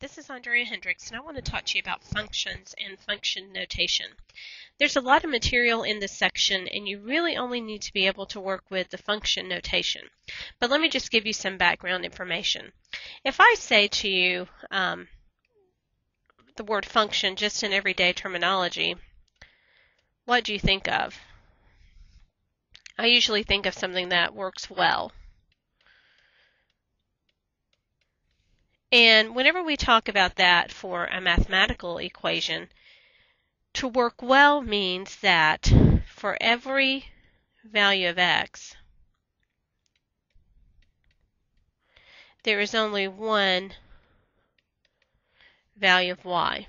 This is Andrea Hendricks, and I want to talk to you about functions and function notation. There's a lot of material in this section, and you really only need to be able to work with the function notation. But let me just give you some background information. If I say to you um, the word function just in everyday terminology, what do you think of? I usually think of something that works well. And whenever we talk about that for a mathematical equation, to work well means that for every value of x, there is only one value of y.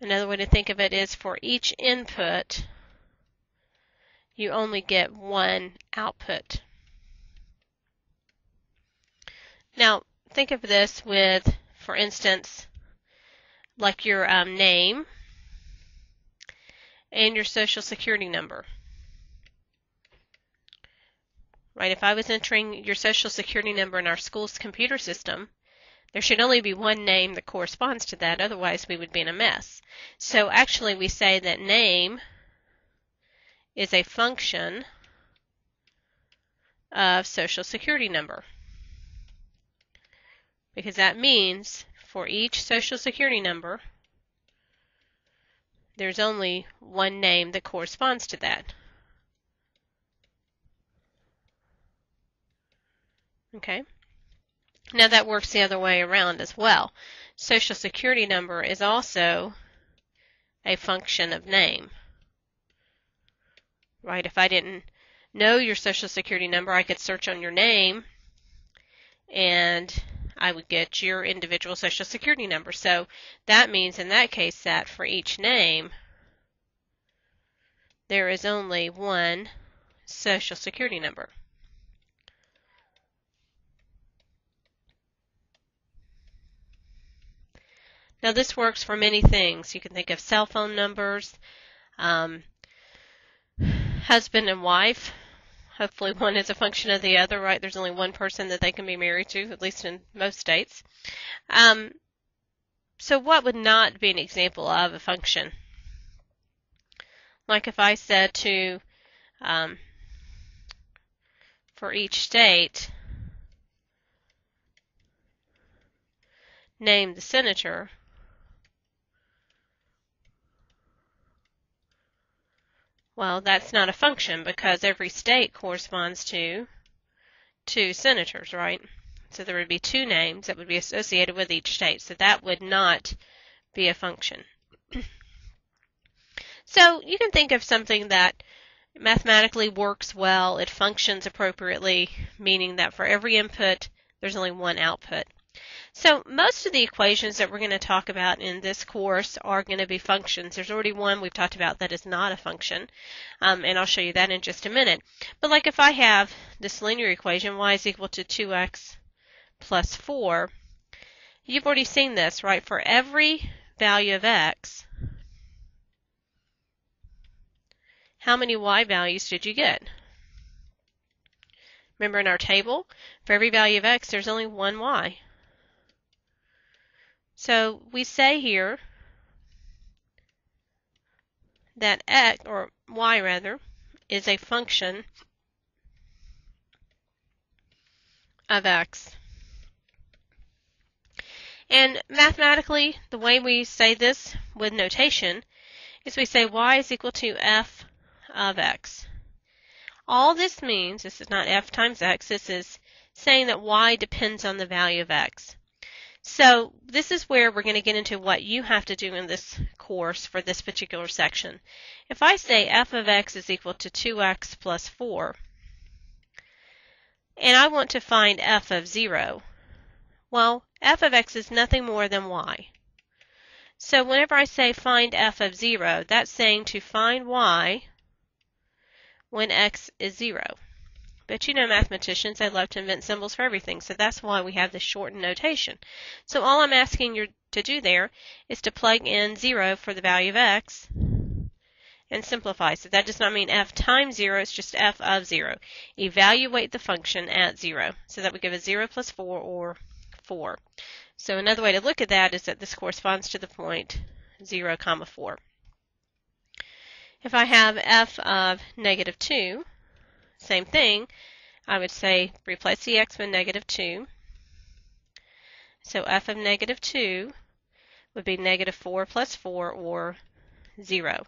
Another way to think of it is for each input, you only get one output. Now, think of this with, for instance, like your um, name and your social security number. Right, if I was entering your social security number in our school's computer system, there should only be one name that corresponds to that, otherwise we would be in a mess. So actually we say that name is a function of social security number. Because that means for each social security number, there's only one name that corresponds to that. Okay. Now that works the other way around as well. Social security number is also a function of name right? If I didn't know your social security number, I could search on your name and I would get your individual social security number. So that means in that case that for each name, there is only one social security number. Now this works for many things. You can think of cell phone numbers, um, husband and wife. Hopefully, one is a function of the other, right? There's only one person that they can be married to, at least in most states. Um, so, what would not be an example of a function? Like if I said to, um, for each state, name the senator, Well, that's not a function because every state corresponds to two senators, right? So there would be two names that would be associated with each state. So that would not be a function. so you can think of something that mathematically works well, it functions appropriately, meaning that for every input, there's only one output. So most of the equations that we're going to talk about in this course are going to be functions. There's already one we've talked about that is not a function, um, and I'll show you that in just a minute. But like if I have this linear equation, y is equal to 2x plus 4, you've already seen this, right? For every value of x, how many y values did you get? Remember in our table, for every value of x, there's only one y. So we say here that x, or y rather, is a function of x. And mathematically, the way we say this with notation is we say y is equal to f of x. All this means, this is not f times x, this is saying that y depends on the value of x. So this is where we're going to get into what you have to do in this course for this particular section. If I say f of x is equal to 2x plus 4, and I want to find f of 0, well, f of x is nothing more than y. So whenever I say find f of 0, that's saying to find y when x is 0. But you know mathematicians, they love to invent symbols for everything, so that's why we have this shortened notation. So all I'm asking you to do there is to plug in 0 for the value of x and simplify. So that does not mean f times 0, it's just f of 0. Evaluate the function at 0. So that would give us 0 plus 4 or 4. So another way to look at that is that this corresponds to the point 0 comma 4. If I have f of negative 2, same thing, I would say replace the x with negative 2. So f of negative 2 would be negative 4 plus 4 or 0.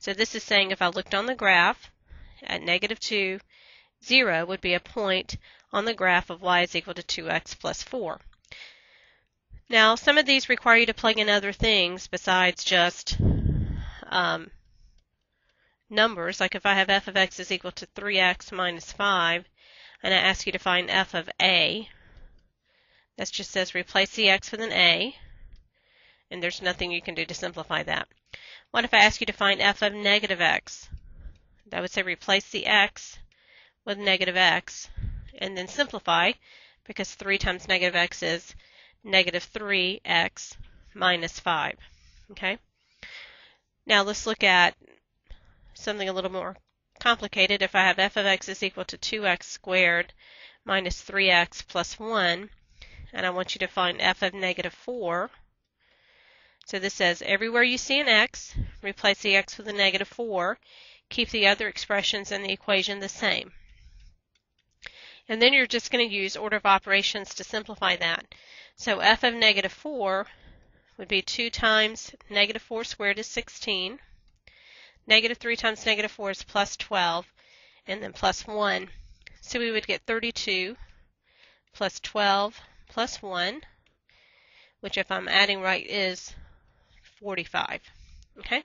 So this is saying if I looked on the graph at negative 2, 0 would be a point on the graph of y is equal to 2x plus 4. Now, some of these require you to plug in other things besides just um, numbers. Like if I have f of x is equal to 3x minus 5, and I ask you to find f of a, that just says replace the x with an a, and there's nothing you can do to simplify that. What if I ask you to find f of negative x? That would say replace the x with negative x and then simplify because 3 times negative x is negative 3x minus 5. Okay? Now let's look at something a little more complicated. If I have f of x is equal to 2x squared minus 3x plus 1, and I want you to find f of negative 4, so this says everywhere you see an x, replace the x with a negative 4. Keep the other expressions in the equation the same. And then you're just going to use order of operations to simplify that. So f of negative 4 would be 2 times negative 4 squared is 16. Negative 3 times negative 4 is plus 12, and then plus 1. So we would get 32 plus 12 plus 1, which if I'm adding right is 45. Okay?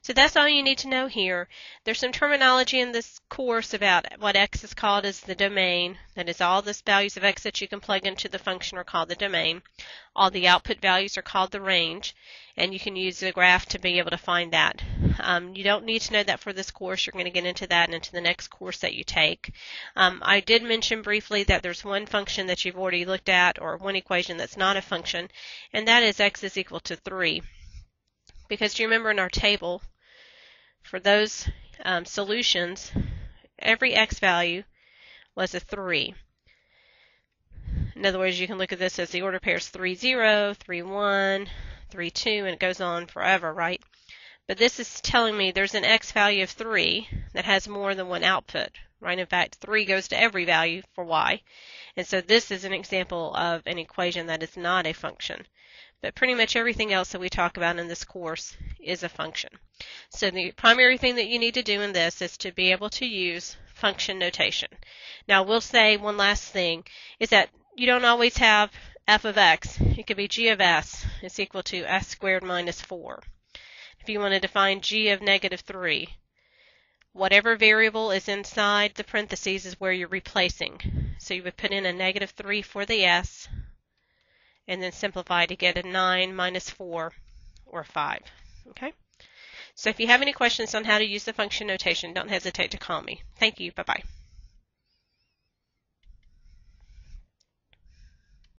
So that's all you need to know here. There's some terminology in this course about what x is called as the domain. That is all the values of x that you can plug into the function are called the domain. All the output values are called the range. And you can use the graph to be able to find that. Um, you don't need to know that for this course. You're going to get into that into the next course that you take. Um, I did mention briefly that there's one function that you've already looked at or one equation that's not a function, and that is x is equal to 3 because do you remember in our table, for those um, solutions, every x value was a 3. In other words, you can look at this as the order pairs 3, 0, 3, 1, 3, 2, and it goes on forever, right? But this is telling me there's an x value of 3 that has more than one output, right? In fact, 3 goes to every value for y. And so this is an example of an equation that is not a function. But pretty much everything else that we talk about in this course is a function. So the primary thing that you need to do in this is to be able to use function notation. Now we'll say one last thing is that you don't always have f of x. It could be g of s is equal to s squared minus 4. If you wanted to find g of negative 3, whatever variable is inside the parentheses is where you're replacing. So you would put in a negative 3 for the s, and then simplify to get a 9 minus 4 or 5. Okay? So if you have any questions on how to use the function notation, don't hesitate to call me. Thank you. Bye-bye.